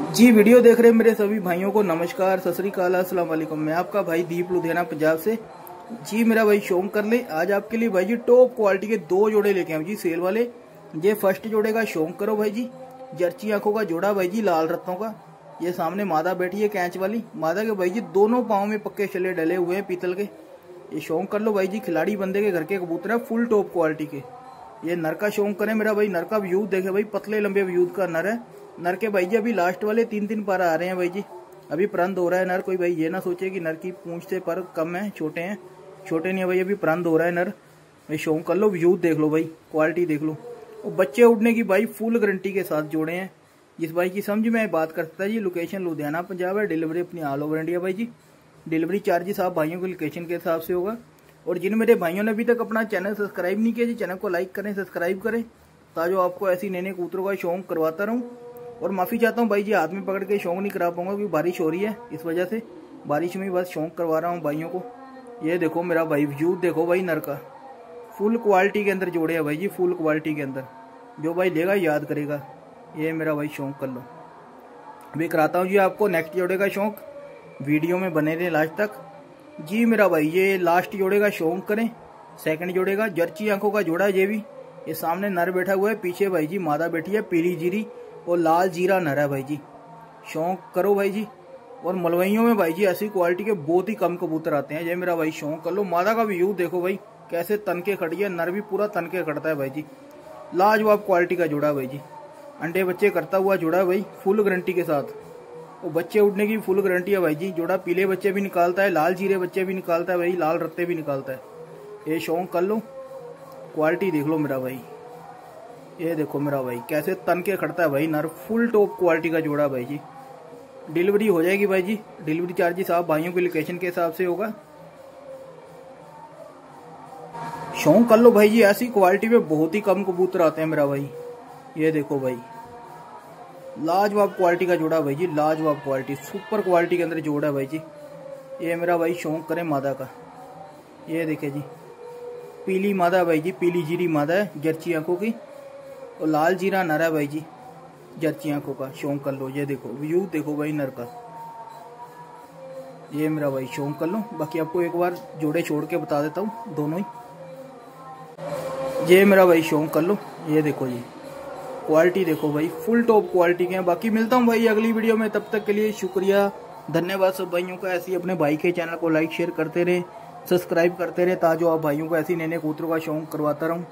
जी, video देख रहे मेरे सभी भाइयों को। नमस्कार, सत श्रीकाल वालेकुम। मैं आपका भाई दीप लुधियाना पंजाब से। जी, मेरा भाई शौक कर ले। आज आपके लिए भाई जी टॉप क्वालिटी के दो जोड़े लेके आए जी सेल वाले। ये फ़र्स्ट जोड़े का शौक करो भाई जी। जर्ची आँखों का जोड़ा भाई जी, लाल रत्नों का। ये सामने मादा बैठी है कैंच वाली। मादा के भाई जी दोनों पाँव में पक्के चले डले हुए हैं पीतल के। ये शौक कर लो भाई जी, खिलाड़ी बंदे के घर के कबूतर है फुल टॉप क्वालिटी के। ये नर का शौक करें मेरा भाई। नर का व्यू देखे भाई, पतले लंबे व्यू का नर है। नर के भाई जी, अभी लास्ट वाले तीन तीन पर आ रहे हैं भाई जी। अभी प्रंद हो रहा है नर, कोई भाई ये ना सोचे कि नर की पूंछ से पर कम है, छोटे हैं। छोटे नहीं है भाई, अभी प्रंद हो रहा है नर। भाई शौक कर लो व्यू देख लो भाई क्वालिटी देख लो। और बच्चे उड़ने की भाई फुल गारंटी के साथ जोड़े हैं। जिस भाई की समझ में बात कर सकता है जी लोकेशन लुधियाना, पंजाब है डिलीवरी अपनी ऑल ओवर इंडिया भाई जी। डिलीवरी चार्जेस आप भाइयों के लोकेशन के हिसाब से होगा। और जिन मेरे भाइयों ने अभी तक अपना चैनल सब्सक्राइब नहीं किया जी चैनल को लाइक करें सब्सक्राइब करें ताकि आपको ऐसी नए नए कूतरों का शौक करवाता रहूँ। और माफ़ी चाहता हूँ भाई जी, हाथ में पकड़ के शौक नहीं करा पाऊँगा क्योंकि बारिश हो रही है, इस वजह से बारिश में बस शौक करवा रहा हूँ भाइयों को। ये देखो मेरा भाई व्यू देखो भाई नर का। फुल क्वालिटी के अंदर जोड़े है भाई जी फुल क्वालिटी के अंदर। जो भाई लेगा याद करेगा। ये मेरा भाई शौक कर लो। अभी कराता हूँ जी आपको नेक्स्ट जोड़े का शौक। वीडियो में बने रहे लास्ट तक। जी मेरा भाई, ये लास्ट जोड़े का शौक करें। सेकंड जोड़े का, जर्ची आँखों का जोड़ा ये भी। ये सामने नर बैठा हुआ है, पीछे भाई जी मादा बैठी है, पीली जीरी। और लाल जीरा नर है भाई जी। शौक करो भाई जी। और मलवइयों में भाई जी ऐसी क्वालिटी के बहुत ही कम कबूतर आते हैं, ये मेरा भाई शौक कर लो। मादा का व्यू देखो भाई, कैसे तन के खड़ी है, नर भी पूरा तन के खड़ता है भाई जी। लाजवाब क्वालिटी का जोड़ा भाई जी। अंडे बच्चे करता हुआ जोड़ा भाई फुल गारंटी के साथ। वो बच्चे उठने की फुल गारंटी है भाई जी। जोड़ा पीले बच्चे भी निकालता है, लाल जीरे बच्चे भी निकालता है भाई, लाल रत्ते भी निकालता है। ये शौक कर लो। क्वालिटी देख लो मेरा भाई। ये देखो मेरा भाई, कैसे तन के खड़ता है भाई, नर फुल टॉप क्वालिटी का जोड़ा भाई जी। डिलीवरी हो जाएगी भाई जी। डिलीवरी चार्जेस आप भाइयों के लोकेशन के हिसाब से होगा। शौक कर लो भाई जी, ऐसी क्वालिटी में बहुत ही कम कबूतर आते हैं मेरा भाई। ये देखो भाई। लाजवाब क्वालिटी का जोड़ा भाई जी, लाजवाब क्वालिटी सुपर क्वालिटी के अंदर जोड़ा है भाई जी। ये मेरा भाई शौक करे मादा का। ये देखे जी। पीली मादा भाई जी, पीली जीरी मादा है जर्ची आँखों की। और लाल जीरा नर है भाई जी। जर्ची आँखों का, शौक कर लो। ये देखो, व्यू देखो भाई नर का। ये मेरा भाई शौक कर लो। बाकी आपको एक बार जोड़े छोड़ के बता देता हूँ, दोनों ही। ये मेरा भाई शौक कर लो। ये देखो जी। क्वालिटी देखो भाई, फुल टॉप क्वालिटी के हैं। बाकी मिलता हूँ भाई अगली वीडियो में। तब तक के लिए शुक्रिया। धन्यवाद सब भाइयों का। ऐसी अपने भाई के चैनल को लाइक, शेयर करते रहे। सब्सक्राइब करते रहे, ताजो आप भाइयों को ऐसी नए नए कबूतरों का शौक करवाता रहूँ।